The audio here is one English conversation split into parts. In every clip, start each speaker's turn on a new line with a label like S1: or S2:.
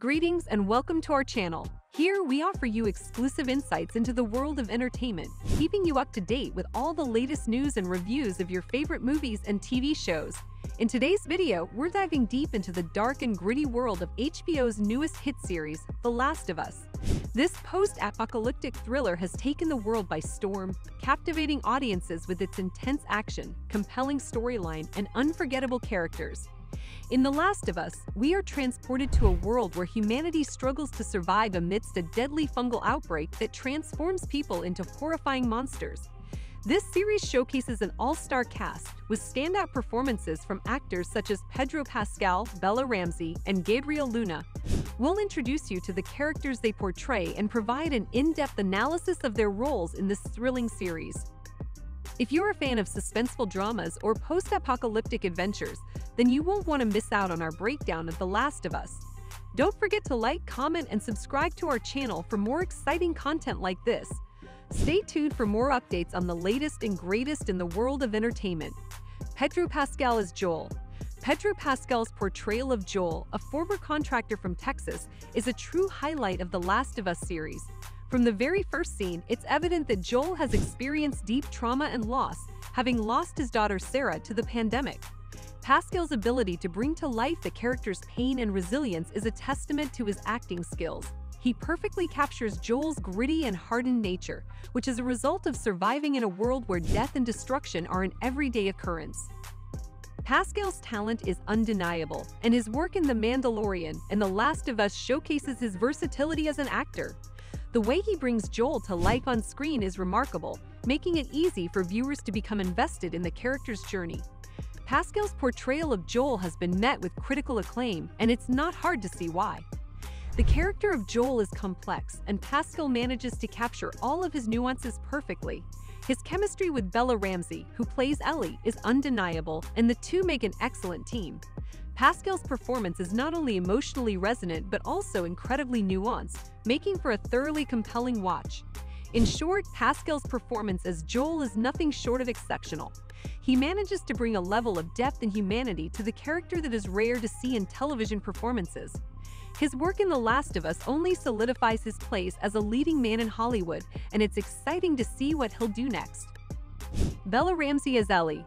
S1: Greetings and welcome to our channel. Here, we offer you exclusive insights into the world of entertainment, keeping you up to date with all the latest news and reviews of your favorite movies and TV shows. In today's video, we're diving deep into the dark and gritty world of HBO's newest hit series, The Last of Us. This post-apocalyptic thriller has taken the world by storm, captivating audiences with its intense action, compelling storyline, and unforgettable characters. In The Last of Us, we are transported to a world where humanity struggles to survive amidst a deadly fungal outbreak that transforms people into horrifying monsters. This series showcases an all-star cast with standout performances from actors such as Pedro Pascal, Bella Ramsey, and Gabriel Luna. We'll introduce you to the characters they portray and provide an in-depth analysis of their roles in this thrilling series. If you're a fan of suspenseful dramas or post-apocalyptic adventures, then you won't want to miss out on our breakdown of The Last of Us. Don't forget to like, comment, and subscribe to our channel for more exciting content like this. Stay tuned for more updates on the latest and greatest in the world of entertainment. Pedro Pascal is Joel. Pedro Pascal's portrayal of Joel, a former contractor from Texas, is a true highlight of the Last of Us series. From the very first scene, it's evident that Joel has experienced deep trauma and loss, having lost his daughter Sarah to the pandemic. Pascal's ability to bring to life the character's pain and resilience is a testament to his acting skills. He perfectly captures Joel's gritty and hardened nature, which is a result of surviving in a world where death and destruction are an everyday occurrence. Pascal's talent is undeniable, and his work in The Mandalorian and The Last of Us showcases his versatility as an actor. The way he brings Joel to life on screen is remarkable, making it easy for viewers to become invested in the character's journey. Pascal's portrayal of Joel has been met with critical acclaim, and it's not hard to see why. The character of Joel is complex, and Pascal manages to capture all of his nuances perfectly. His chemistry with Bella Ramsey, who plays Ellie, is undeniable, and the two make an excellent team. Pascal's performance is not only emotionally resonant but also incredibly nuanced, making for a thoroughly compelling watch. In short, Pascal's performance as Joel is nothing short of exceptional. He manages to bring a level of depth and humanity to the character that is rare to see in television performances. His work in The Last of Us only solidifies his place as a leading man in Hollywood, and it's exciting to see what he'll do next. Bella Ramsey as Ellie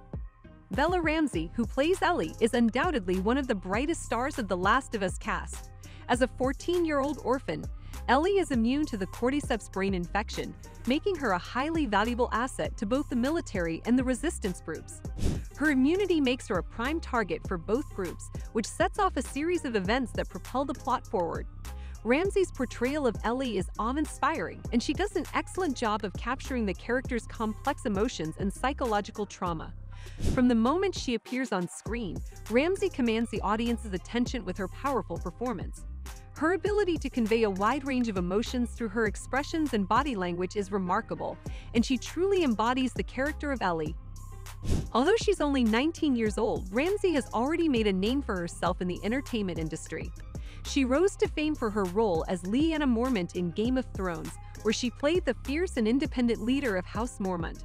S1: Bella Ramsey, who plays Ellie, is undoubtedly one of the brightest stars of the Last of Us cast. As a 14-year-old orphan, Ellie is immune to the cordyceps brain infection, making her a highly valuable asset to both the military and the resistance groups. Her immunity makes her a prime target for both groups, which sets off a series of events that propel the plot forward. Ramsey's portrayal of Ellie is awe-inspiring, and she does an excellent job of capturing the character's complex emotions and psychological trauma. From the moment she appears on screen, Ramsey commands the audience's attention with her powerful performance. Her ability to convey a wide range of emotions through her expressions and body language is remarkable, and she truly embodies the character of Ellie. Although she's only 19 years old, Ramsey has already made a name for herself in the entertainment industry. She rose to fame for her role as Lyanna Mormont in Game of Thrones, where she played the fierce and independent leader of House Mormont.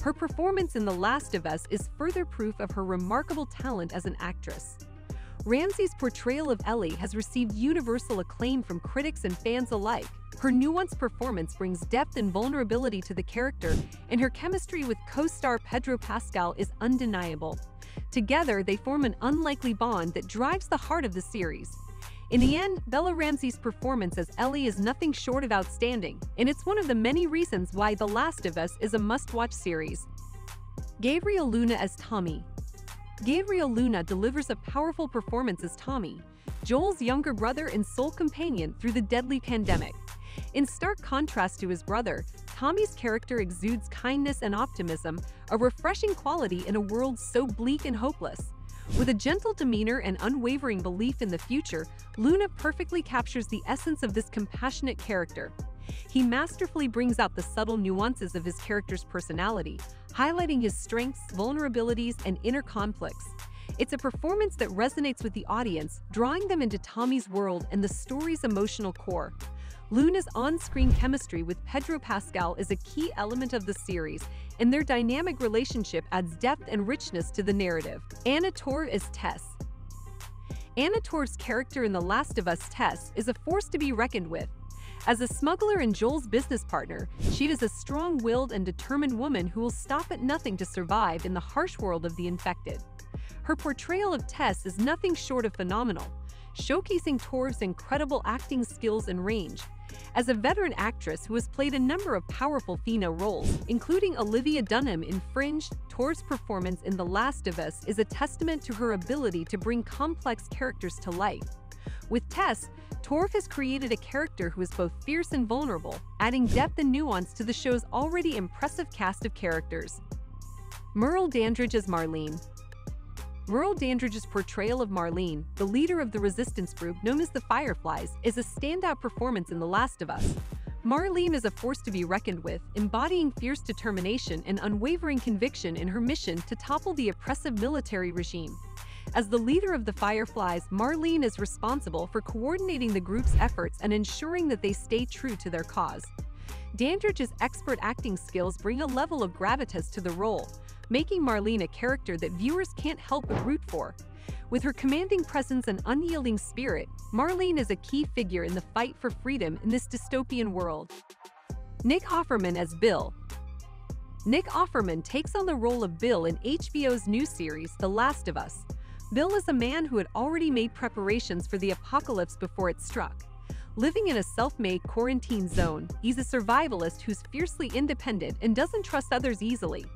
S1: Her performance in The Last of Us is further proof of her remarkable talent as an actress. Ramsey's portrayal of Ellie has received universal acclaim from critics and fans alike. Her nuanced performance brings depth and vulnerability to the character, and her chemistry with co-star Pedro Pascal is undeniable. Together, they form an unlikely bond that drives the heart of the series. In the end, Bella Ramsey's performance as Ellie is nothing short of outstanding, and it's one of the many reasons why The Last of Us is a must-watch series. Gabriel Luna as Tommy Gabriel Luna delivers a powerful performance as Tommy, Joel's younger brother and sole companion through the deadly pandemic. In stark contrast to his brother, Tommy's character exudes kindness and optimism, a refreshing quality in a world so bleak and hopeless. With a gentle demeanor and unwavering belief in the future, Luna perfectly captures the essence of this compassionate character. He masterfully brings out the subtle nuances of his character's personality, highlighting his strengths, vulnerabilities, and inner conflicts. It's a performance that resonates with the audience, drawing them into Tommy's world and the story's emotional core. Luna's on-screen chemistry with Pedro Pascal is a key element of the series, and their dynamic relationship adds depth and richness to the narrative. Anna Torv is Tess. Anna Torv's character in The Last of Us Tess is a force to be reckoned with. As a smuggler and Joel's business partner, she is a strong-willed and determined woman who will stop at nothing to survive in the harsh world of the infected. Her portrayal of Tess is nothing short of phenomenal, showcasing Torv's incredible acting skills and range. As a veteran actress who has played a number of powerful female roles, including Olivia Dunham in Fringe, Torv's performance in The Last of Us is a testament to her ability to bring complex characters to life. With Tess, Torv has created a character who is both fierce and vulnerable, adding depth and nuance to the show's already impressive cast of characters. Merle Dandridge as Marlene Merle Dandridge's portrayal of Marlene, the leader of the resistance group known as the Fireflies, is a standout performance in The Last of Us. Marlene is a force to be reckoned with, embodying fierce determination and unwavering conviction in her mission to topple the oppressive military regime. As the leader of the Fireflies, Marlene is responsible for coordinating the group's efforts and ensuring that they stay true to their cause. Dandridge's expert acting skills bring a level of gravitas to the role, making Marlene a character that viewers can't help but root for. With her commanding presence and unyielding spirit, Marlene is a key figure in the fight for freedom in this dystopian world. Nick Offerman as Bill Nick Offerman takes on the role of Bill in HBO's new series, The Last of Us. Bill is a man who had already made preparations for the apocalypse before it struck. Living in a self-made quarantine zone, he's a survivalist who's fiercely independent and doesn't trust others easily.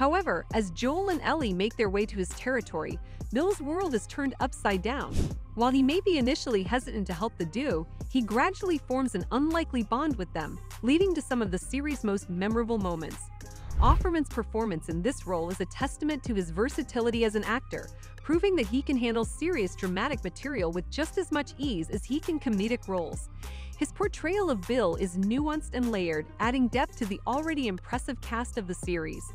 S1: However, as Joel and Ellie make their way to his territory, Bill's world is turned upside down. While he may be initially hesitant to help the duo, he gradually forms an unlikely bond with them, leading to some of the series' most memorable moments. Offerman's performance in this role is a testament to his versatility as an actor, proving that he can handle serious dramatic material with just as much ease as he can comedic roles. His portrayal of Bill is nuanced and layered, adding depth to the already impressive cast of the series.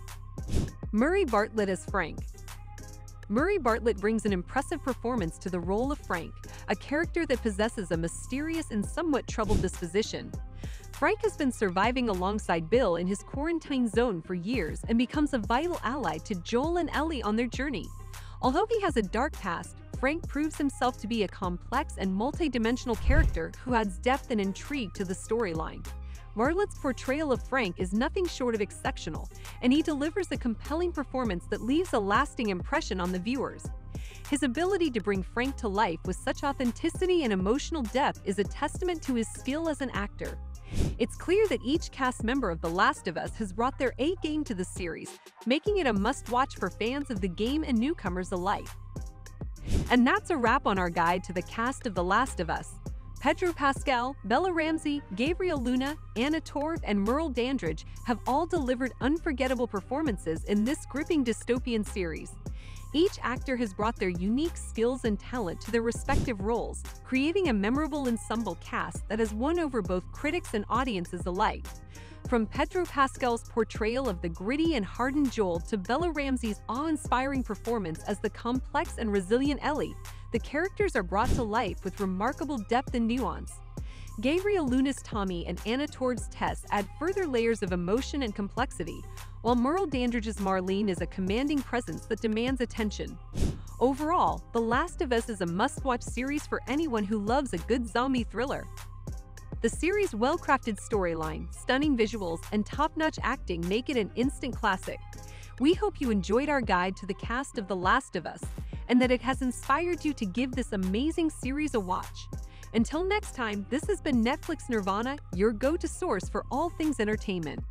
S1: Murray Bartlett as Frank Murray Bartlett brings an impressive performance to the role of Frank, a character that possesses a mysterious and somewhat troubled disposition. Frank has been surviving alongside Bill in his quarantine zone for years and becomes a vital ally to Joel and Ellie on their journey. Although he has a dark past, Frank proves himself to be a complex and multi-dimensional character who adds depth and intrigue to the storyline. Bartlett's portrayal of Frank is nothing short of exceptional, and he delivers a compelling performance that leaves a lasting impression on the viewers. His ability to bring Frank to life with such authenticity and emotional depth is a testament to his skill as an actor. It's clear that each cast member of The Last of Us has brought their A game to the series, making it a must-watch for fans of the game and newcomers alike. And that's a wrap on our guide to the cast of The Last of Us. Pedro Pascal, Bella Ramsey, Gabriel Luna, Anna Torv, and Merle Dandridge have all delivered unforgettable performances in this gripping dystopian series. Each actor has brought their unique skills and talent to their respective roles, creating a memorable ensemble cast that has won over both critics and audiences alike. From Pedro Pascal's portrayal of the gritty and hardened Joel to Bella Ramsey's awe-inspiring performance as the complex and resilient Ellie, the characters are brought to life with remarkable depth and nuance. Gabriel Luna's Tommy and Anna Torv's Tess add further layers of emotion and complexity, while Merle Dandridge's Marlene is a commanding presence that demands attention. Overall, The Last of Us is a must-watch series for anyone who loves a good zombie thriller. The series' well-crafted storyline, stunning visuals, and top-notch acting make it an instant classic. We hope you enjoyed our guide to the cast of The Last of Us, and that it has inspired you to give this amazing series a watch. Until next time, this has been Netflix Nirvana, your go-to source for all things entertainment.